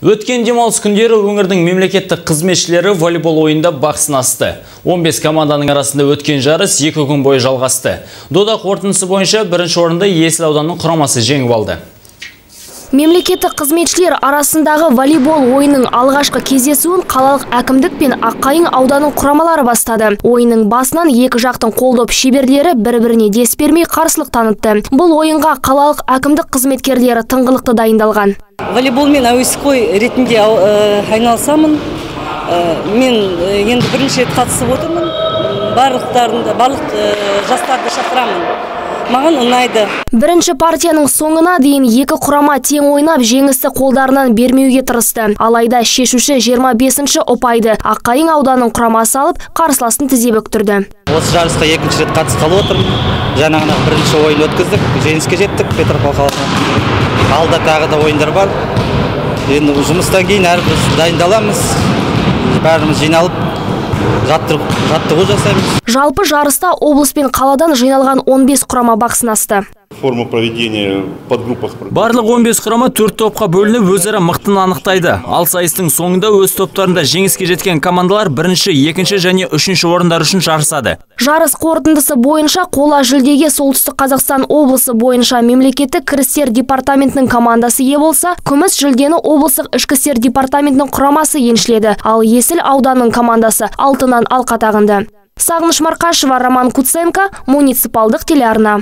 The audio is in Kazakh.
Өткен демалыс күндері өңірдің мемлекеттік қызметшілері волейбол ойында бақ сынасты. 15 команданың арасында өткен жарыс екі күн бойы жалғасты. Дода қорытындысы бойынша бірінші орынды Есіл ауданының құрамасы жеңіп алды. Мемлекеттік қызметшілер арасындағы волейбол ойынның алғашқы кездесуін қалалық әкімдік пен Аққайың ауданының құрамалары бастады. Ойынның басынан екі жақтың қолдоп шеберлері бір-біріне дес бермей қарсылық танытты. Бұл ойынға қалалық әкімдік қызметкерлері тыңғылықты дайындалған. волейболмен әуесқой ретінде ә, айналысамын Ә, мен ә, енді бірінші рет қатысып отырмын барлық жастарды шақырамын маған ұнайды. Бірінші партияның соңына дейін екі құрама тең ойнап жеңісті қолдарынан бермеуге тырысты. Алайда шешуші 25-ші ұпайды Аққайың ауданының құрамасы алып қарсыласын тізе бүктірді. осы жарысқа екінші рет қатысқалы отырмын. Жаңа ғана бірінші ойын өткіздік жеңіске жеттік петропавл қаласына. Алда тағы да ойындар бар. Енді жұмыстан кейін әрбір дайындаламыз. Бәріміз жиналып жаттығу жасаймыз Жалпы жарыста облыс пен қаладан жиналған 15 құрама бақ сынасты. Форма проведения подгруппах. Барлық 15 құрама төрт топқа бөлініп өзара мықтыны анықтайды. Ал сайыстың соңында өз топтарында жеңіске жеткен командалар бірінші, екінші және үшінші орындар үшін жарысады. Жарыс қорытындысы бойынша қола жүлдеге Солтүстік Қазақстан облысы бойынша мемлекеттік кірістер департаментінің командасы ие болса, күміс жүлдені облыстық ішкі істер департаментінің құрамасы еншіледі, ал Есіл ауданының командасы алтыннан алқа тағынды. Сағыныш Марқашева, Роман Куценко, муниципалдық телеарна.